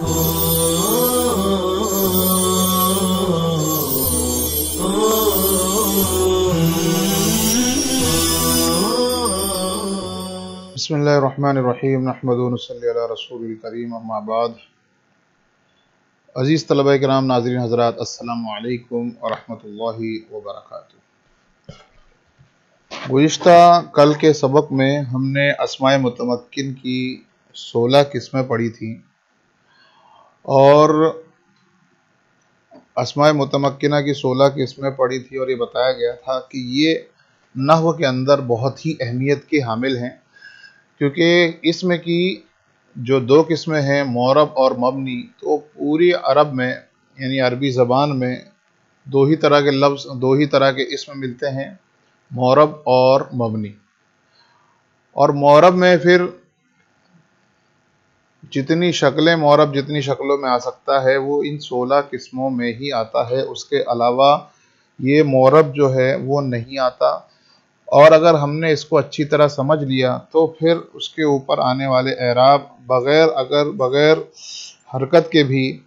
बसमीम रसूल करीम अम्माबाद अज़ीज़ तलब कराम नाजरीन हज़रात असलकम वरहमतुल्लाहि वबरकatuh गुज्त कल के सबक में हमने असमाय मतमक्न की सोलह किस्में पढ़ी थी। और असमाय मतमक्ना की सोलह किस्में पढ़ी थी और ये बताया गया था कि ये नहव के अंदर बहुत ही अहमियत के हामिल हैं, क्योंकि इसमें की जो दो किस्में हैं, मौरब और मबनी तो पूरी अरब में, यानी अरबी ज़बान में दो ही तरह के लफ्ज़, दो ही तरह के इसमें मिलते हैं, मौरब और मबनी। और मौरब में फिर जितनी शक्लें मौरब जितनी शक्लों में आ सकता है, वो इन सोलह किस्मों में ही आता है। उसके अलावा ये मौरब जो है, वो नहीं आता। और अगर हमने इसको अच्छी तरह समझ लिया तो फिर उसके ऊपर आने वाले एराब बग़ैर, अगर बग़ैर हरकत के भी,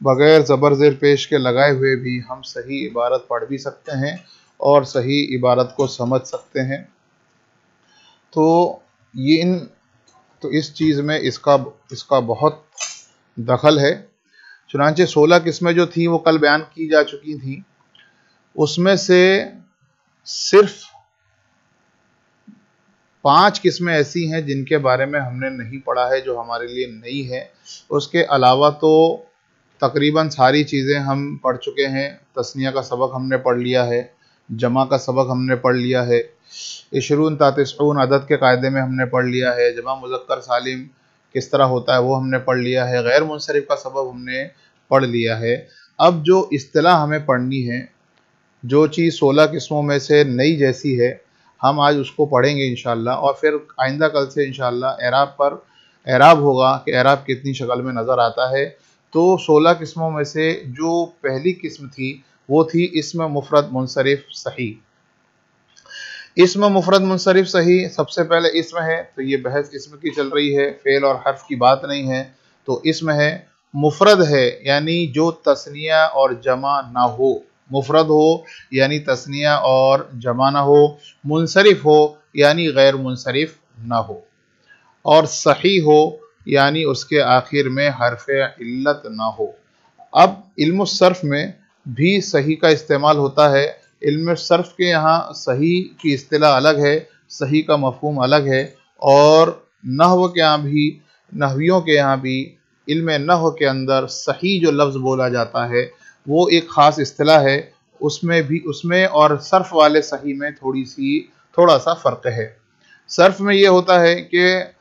बग़ैर ज़बर ज़ेर पेश के लगाए हुए भी हम सही इबारत पढ़ भी सकते हैं और सही इबारत को समझ सकते हैं। तो ये इन तो इस चीज़ में इसका इसका बहुत दखल है। चुनाचे सोलह किस्में जो थी, वो कल बयान की जा चुकी थी। उसमें से सिर्फ़ पाँच किस्में ऐसी हैं जिनके बारे में हमने नहीं पढ़ा है, जो हमारे लिए नई है। उसके अलावा तो तकरीबन सारी चीज़ें हम पढ़ चुके हैं। तस्निया का सबक हमने पढ़ लिया है, जमा का सबक हमने पढ़ लिया है। इशरून तातसून अदद के कायदे में हमने पढ़ लिया है जमा मुजक्कर सालिम किस तरह होता है वो हमने पढ़ लिया है, गैर मुनसरफ का सबब हमने पढ़ लिया है। अब जो अतलाह हमें पढ़नी है, जो चीज़ सोलह किस्मों में से नई जैसी है, हम आज उसको पढ़ेंगे इन और फिर आइंदा कल से इन एराब पर, एराब होगा कि एराब कितनी शक्ल में नज़र आता है। तो सोलह किस्मों में से जो पहली किस्म थी, वो थी इसम मुफरत मुनसरफ सही। इसम मुफरत मुनसरफ सही, सबसे पहले इसमें है तो ये बहस इसम की चल रही है, फेल और हर्फ की बात नहीं है तो इसमें है मुफरद है, यानी जो तस्निया और जमा ना हो। मुफरद हो, यानी तस्निया और जमा ना हो। मुनसरफ हो, यानी गैर मुनसरफ ना हो। और सही हो, यानी उसके आखिर में हरफ इल्लत ना हो। अब इल्म सर्फ में भी सही का इस्तेमाल होता है इल्म सर्फ के यहाँ सही की अतलाह अलग है, सही का मफहम अलग है और नहव के यहाँ भी, नहवियों के यहाँ भी, इल्म नहव के अंदर सही जो लफ्ज़ बोला जाता है, वो एक ख़ास अतलाह है। उसमें भी, उसमें और सर्फ वाले सही में थोड़ी सी, थोड़ा सा फ़र्क है। सर्फ में ये होता है कि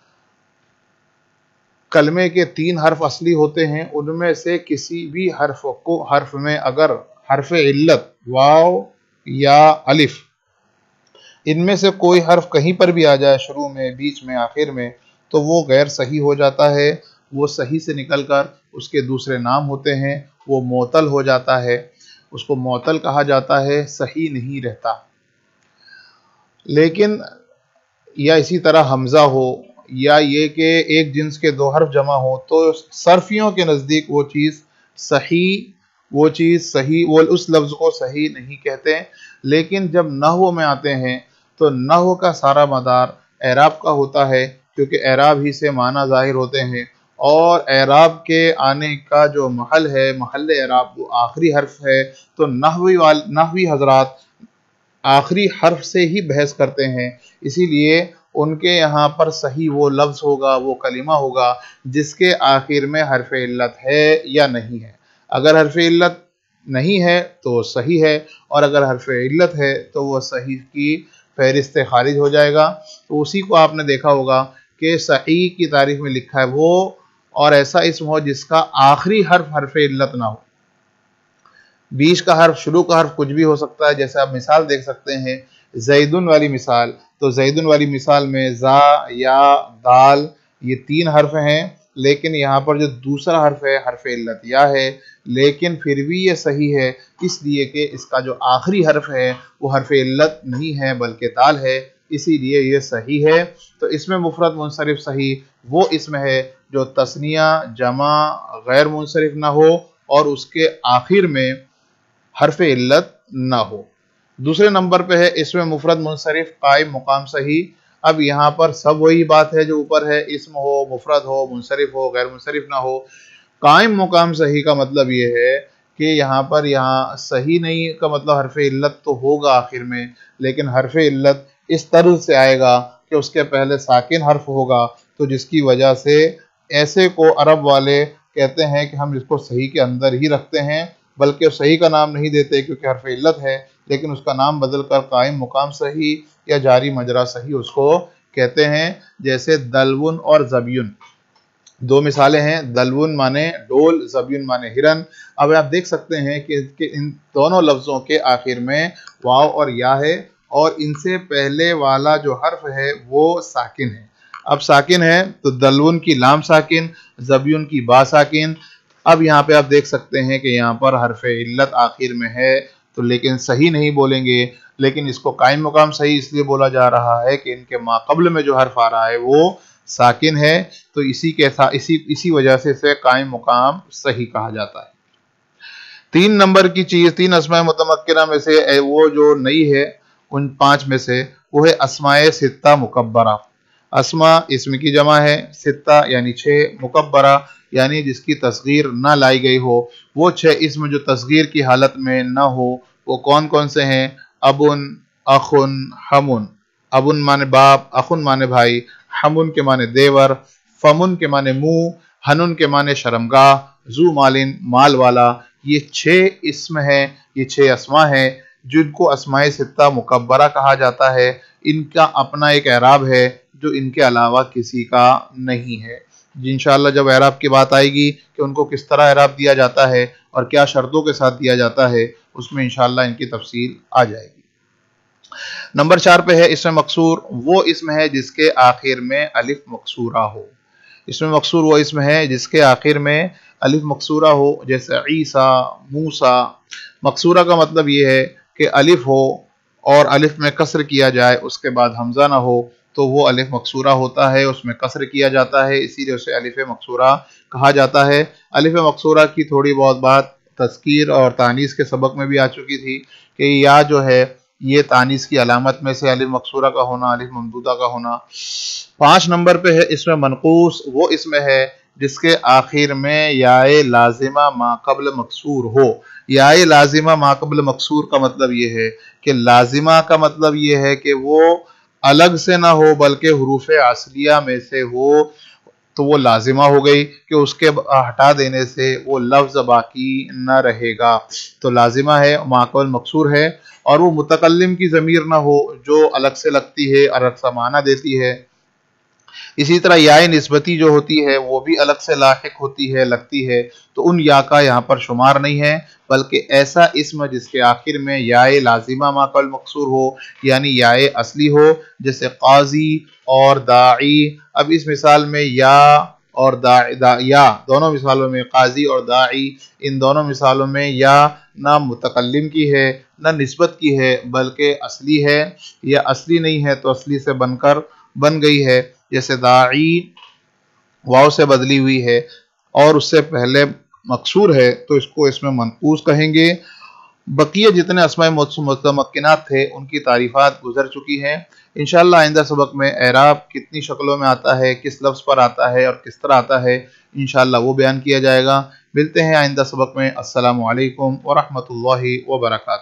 कलमे के तीन हर्फ असली होते हैं, उनमें से किसी भी हर्फ को, हर्फ में अगर हर्फ इल्लत वाव या अलिफ। इनमें से कोई हर्फ कहीं पर भी आ जाए शुरू में, बीच में, आखिर में तो वो गैर सही हो जाता है। वो सही से निकलकर उसके दूसरे नाम होते हैं। वो मोतल हो जाता है। उसको मोतल कहा जाता है, सही नहीं रहता। लेकिन या इसी तरह हमज़ा हो, या ये कि एक जिन्स के दो हर्फ जमा हो तो सर्फियों के नज़दीक वो चीज़ सही वो चीज़ सही, वो उस लफ्ज़ को सही नहीं कहते लेकिन जब नहव में आते हैं तो नहव का सारा मदार एराब का होता है, क्योंकि एराब ही से माना ज़ाहिर होते हैं। और एराब के आने का जो महल है, महल एराब, वो आखिरी हर्फ है। तो नहवी वाल, नहवी हजरात आखिरी हर्फ से ही बहस करते हैं। इसीलिए उनके यहाँ पर सही वो लफ्ज़ होगा, वो कलिमा होगा, जिसके आखिर में हरफ इल्लत है या नहीं है। अगर हरफ इल्लत नहीं है तो वो सही है, और अगर हरफ इल्लत है तो वह सही की फहरिस्त खारिज हो जाएगा। तो उसी को आपने देखा होगा कि सही की तारीफ़ में लिखा है वो, और ऐसा इसम हो जिसका आखिरी हर्फ हरफ इल्लत ना हो। बीच का हर्फ, शुरू का हर्फ कुछ भी हो सकता है। जैसे आप मिसाल देख सकते हैं, जैदुन वाली मिसाल। तो जैदुन वाली मिसाल में ज़ा, या, दाल, ये तीन हर्फ हैं। लेकिन यहाँ पर जो दूसरा हर्फ है, हरफ इल्लत या है, लेकिन फिर भी ये सही है, इसलिए कि इसका जो आखिरी हर्फ है, वो हरफ इल्लत नहीं है, बल्कि दाल है, इसीलिए ये सही है। तो इसमें मुफरत मुनसरफ सही, वो इसमें है जो तस्निया, जमा, गैर मुनसरफ ना हो, और उसके आखिर में हरफ इल्लत ना हो। दूसरे नंबर पे है, इसमें मुफरत मुनसरफ कायम, मुकाम सही अब यहाँ पर सब वही बात है जो ऊपर है, इसम हो मुफरत हो, मुनसरफ हो, गैर मुनसरफ ना हो। कायम मुकाम सही का मतलब ये है कि यहाँ पर यहाँ सही नहीं का मतलब हरफ इल्लत तो होगा आखिर में, लेकिन हरफ इल्लत इस तरह से आएगा कि उसके पहले साकिन हर्फ होगा तो जिसकी वजह से ऐसे को अरब वाले कहते हैं कि हम इसको सही के अंदर ही रखते हैं बल्कि सही का नाम नहीं देते क्योंकि हरफ इल्लत है लेकिन उसका नाम बदल कर कायम मुकाम सही या जारी मजरा सही उसको कहते हैं जैसे दलवन और जबियन। दो मिसालें हैं दलवन माने डोल जबियन माने हिरन। अब आप देख सकते हैं कि, कि इन दोनों लफ्ज़ों के आखिर में वाव और या है और इनसे पहले वाला जो हर्फ है वो साकिन है। अब साकिन है तो दलवन की लाम साकिन जबियन की बा साकिन अब यहाँ पे आप देख सकते हैं कि यहाँ पर हरफ इल्लत आखिर में है तो लेकिन सही नहीं बोलेंगे। लेकिन इसको कायम मुकाम सही इसलिए बोला जा रहा है कि इनके माकबल में जो हर्फ आ रहा है वो साकिन है तो इसी के साथ, इसी इसी वजह से इसे कायम मुकाम सही कहा जाता है। तीन नंबर की चीज़, तीन असमाय मुतमक्ना में से वो जो नई है, उन पाँच में से, वो है असमाय सित्ता मुकबरा असमा इसम की जमा है, सित्ता यानी छः मुकबरा यानी जिसकी तस्गीर ना लाई गई हो। वो छः इसम जो तस्गीर की हालत में ना हो, वो कौन कौन से हैं? अबुन, अखुन, हमुन। अबुन माने बाप, अखुन माने भाई, हमुन के माने देवर, फमुन के माने मुँह, हनुन के माने शर्मगाह, जू मालिन माल वाला ये छः इसम हैं, ये छः असमा हैं, जिनको असमाय सित्ता मुकबरा कहा जाता है। इनका अपना एक एराब है जो इनके अलावा किसी का नहीं है। इंशाल्लाह जब एराब की बात आएगी कि उनको किस तरह एराब दिया जाता है और क्या शर्तों के साथ दिया जाता है, उसमें इंशाल्लाह इनकी तफसील आ जाएगी। नंबर चार पे है इसमें मकसूर। वो इसमें है जिसके आखिर में अलिफ मकसूरा हो। इसमें मकसूर वो इसमें है जिसके आखिर में अलिफ मकसूरा हो, जैसे ईसा, मूसा। मकसूरा का मतलब ये है कि अलिफ हो और अलिफ में कसर किया जाए, उसके बाद हमज़ा ना हो तो वो अलिफ मकसूरा होता है, उसमें कसर किया जाता है, इसीलिए उसे अलिफ मकसूरा कहा जाता है। अलिफ मकसूरा की थोड़ी बहुत बात तस्कीर और तानीस के सबक में भी आ चुकी थी कि या जो है, ये तानीस की अलामत में से अलिफ मकसूरा का होना, अलिफ ममदूदा का होना। पाँच नंबर पे है इसमें मनकूस, वो इसमें है जिसके आखिर में याए लाजिमा माकबल मकसूर हो। याए लाजिमा माकबल मकसूर का मतलब ये है कि लाजिमा का मतलब ये है कि वो अलग से ना हो, बल्कि हरूफ असलिया में से हो तो वो लाजिमा हो गई कि उसके हटा देने से वो लफ्ज़ बाकी न रहेगा। तो लाजिमा है माकबल मकसूर है, और वो मुतकलम की ज़मीर ना हो, जो अलग से लगती है, अलग सा माना देती है। इसी तरह याय नस्बती जो होती है, वो भी अलग से लाक होती है, लगती है। तो उन या का यहाँ पर शुमार नहीं है। बल्कि ऐसा इसम जिसके आखिर में याय लाजिमा माकल मकसूर हो यानी याय असली हो जैसे काजी और दाई। अब इस मिसाल में या और दा, दा या दोनों मिसालों में काजी और दाई इन दोनों मिसालों में या ना मुतकलम की है ना नस्बत की है बल्कि असली है। या असली नहीं है तो असली से बनकर बन गई है जैसे दाई वाव से बदली हुई है और उससे पहले मकसूर है तो इसको इसमें मनकूस कहेंगे। बकिया जितने असमाय मतमक्नात थे, उनकी तारीफ़ात गुजर चुकी हैं। इन आइंदा सबक में एराब कितनी शक्लों में आता है, किस लफ्ज़ पर आता है और किस तरह आता है इन वो बयान किया जाएगा। मिलते हैं आइंदा सबक में। असलकम वरहमल वर्का